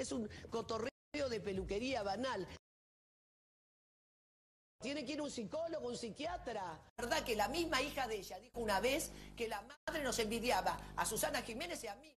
es un cotorreo de peluquería banal. Tiene que ir un psicólogo, un psiquiatra. La verdad que la misma hija de ella dijo una vez que la madre nos envidiaba a Susana Jiménez y a mí.